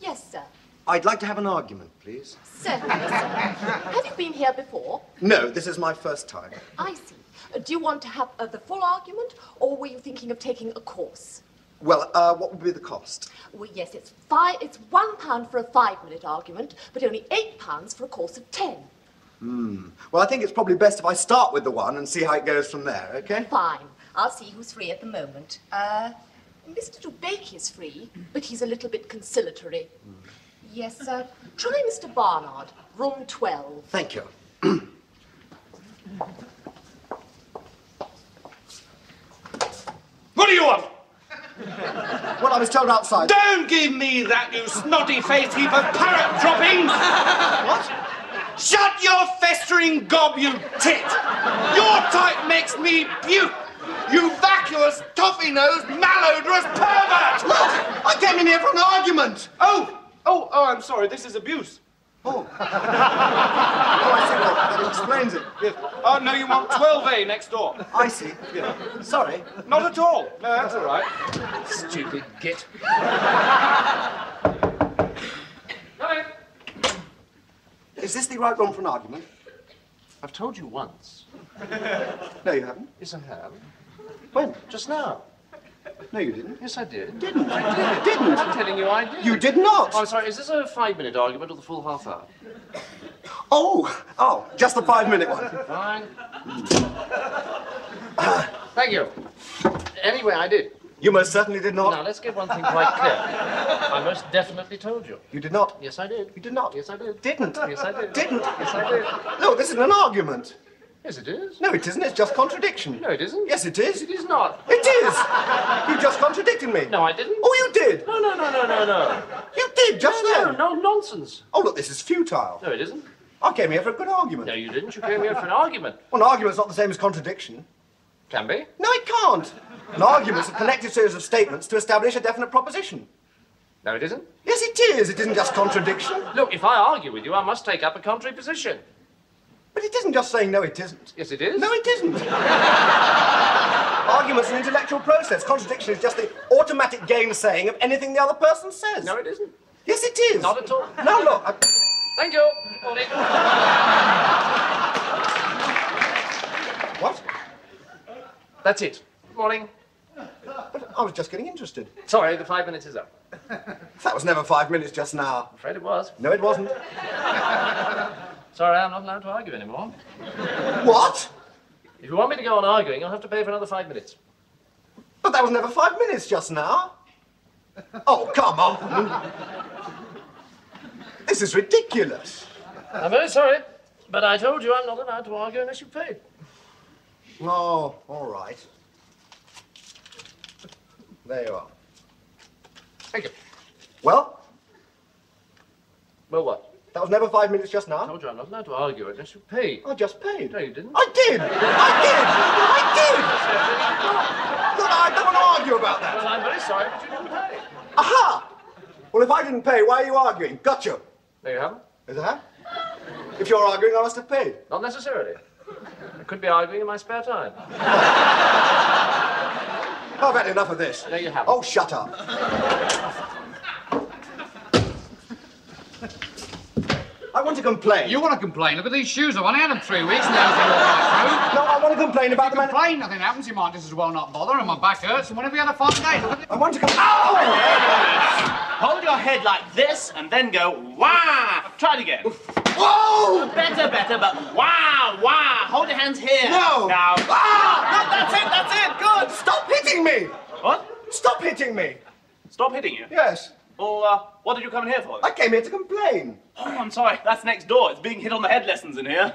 Yes, sir. I'd like to have an argument, please. Certainly, sir. Have you been here before? No, this is my first time. I see. Uh, do you want to have uh, the full argument, or were you thinking of taking a course? Well, uh, what would be the cost? Well, yes, it's five. It's one pound for a five-minute argument, but only eight pounds for a course of ten. Hmm. Well, I think it's probably best if I start with the one and see how it goes from there, okay? Fine. I'll see who's free at the moment. Uh, Mr. DeBakey is free, but he's a little bit conciliatory. Yes, sir. try Mr. Barnard, room 12. Thank you. What do you want? Well, I was told outside. Don't give me that, you snotty-faced heap of parrot droppings! What? Shut your festering gob, you tit! Your type makes me puke! You vacuous, toffee-nosed, malodorous pervert! Look! I came in here for an argument! Oh! Oh, oh, I'm sorry, this is abuse. Oh. oh, I see. Well, that explains it. Yes. Oh, no, you want 12A next door. I see. Sorry. Not at all. No, that's all right. Stupid git. Come in. Is this the right room for an argument? I've told you once. No, you haven't. Yes, I have. When? Just now. No, you didn't. Yes, I did. Didn't. I did. Didn't. I'm telling you, I did. You did not. Oh, I'm sorry. Is this a five-minute argument or the full half hour? Oh, oh, just the five-minute one. Fine. Hmm. Thank you. Anyway, I did. You most certainly did not. Now, let's get one thing quite clear. I most definitely told you. You did not. Yes, I did. You did not. Yes, I did. Didn't. Yes, I did. Didn't. Yes, I did. No, this isn't an argument. Yes, it is. No, it isn't. It's just contradiction. No, it isn't. Yes, it is. It is not. It is. You just contradicted me. No, I didn't. Oh, you did. No, no, no, no, no, no. You did just No, then. no, nonsense. Oh, look, this is futile. No, it isn't. I came here for a good argument. No, you didn't. You came here for an argument. Well, an argument's not the same as contradiction. Can be. No, it can't. An argument's a connected series of statements to establish a definite proposition. No, it isn't. Yes, it is. It isn't just contradiction. Look, if I argue with you, I must take up a contrary position. But it isn't just saying no, it isn't. Yes, it is. No, it isn't. Argument's an intellectual process. Contradiction is just the automatic gainsaying of anything the other person says. No, it isn't. Yes, it is. Not at all. No, look. I... Thank you. Morning. What? That's it. Morning. But I was just getting interested. Sorry, the five minutes is up. That was never five minutes just now. I'm afraid it was. No, it wasn't. Sorry, I'm not allowed to argue anymore. What? If you want me to go on arguing, you'll have to pay for another five minutes. But that was never five minutes just now. Oh, come on. This is ridiculous. I'm very sorry, but I told you I'm not allowed to argue unless you pay. Oh, all right. There you are. Thank you. Well, Well, what? That was never five minutes just now. I told you I'm not allowed to argue unless you pay. I just paid. No, you didn't. I did. I did. I did. Look, I don't want to argue about that. Well, I'm very sorry, but you didn't pay. Aha! Well, if I didn't pay, why are you arguing? Gotcha. No, you haven't. Is that? If you're arguing, I must have paid. Not necessarily. I could be arguing in my spare time. I've had enough of this. No, you haven't. Oh, shut up. I want to complain. You want to complain? Look at these shoes. I've only had them three weeks and they're right No, I want to complain about the through. man. Complain, nothing happens. You might just as well not bother, and my back hurts. And when have we had a fun day? Look at I want to complain. Oh! Hold your head like this and then go wah. Try it again. Whoa! Better, better, but wah, wah. Hold your hands here. No. Now. Ah! No, that's it, that's it. Good. Stop hitting me! What? Stop hitting me! Stop hitting you. Yes, Well, uh, what did you come in here for? I came here to complain. Oh, I'm sorry. That's next door. It's being hit on the head lessons in here.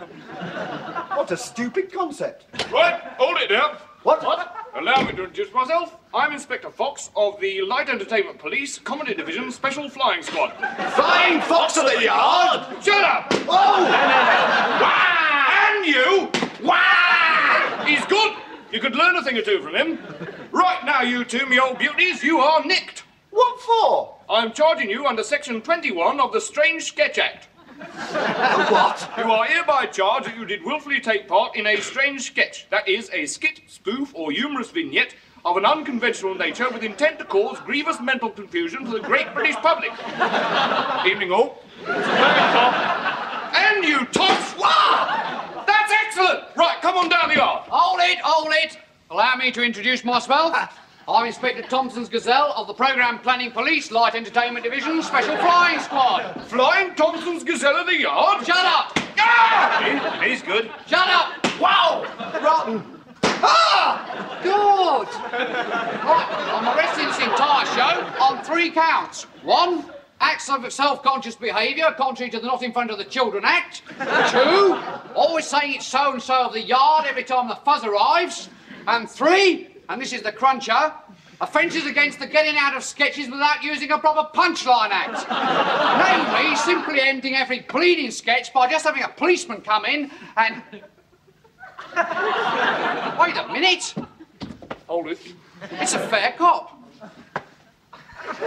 What a stupid concept. Right, hold it now. What? What? Allow me to introduce myself. I'm Inspector Fox of the Light Entertainment Police Comedy Division Special Flying Squad. Flying fox of the yard! Shut up! Oh! And you! Wah! He's good. You could learn a thing or two from him. Right now, you two, me old beauties, you are nicked. What for? I'm charging you under Section 21 of the Strange Sketch Act. What? You are hereby charged that you did willfully take part in a strange sketch. That is, a skit, spoof, or humorous vignette of an unconventional nature with intent to cause grievous mental confusion to the great British public. Evening all. And you toss! Wow! That's excellent! Right, come on down the yard. Hold it, hold it. Allow me to introduce myself. Ah, I'm Inspector Thompson's Gazelle of the Programme Planning Police Light Entertainment Division Special Flying Squad. Flying Thompson's Gazelle of the Yard? Shut up! Ah! He's good. Shut up! Wow! Rotten. Good! Right, I'm arresting this entire show on three counts. One, acts of self-conscious behaviour contrary to the Not in Front of the Children Act. Two, always saying it's so-and-so of the yard every time the fuzz arrives. And three, and this is the cruncher, offences against the getting out of sketches without using a proper punchline act. Namely, simply ending every bleeding sketch by just having a policeman come in and... Wait a minute! Hold it. It's a fair cop.